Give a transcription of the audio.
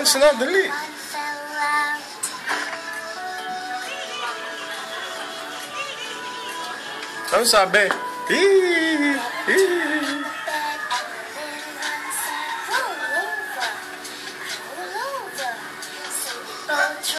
bouncing up the lid. I'm sorry, babe.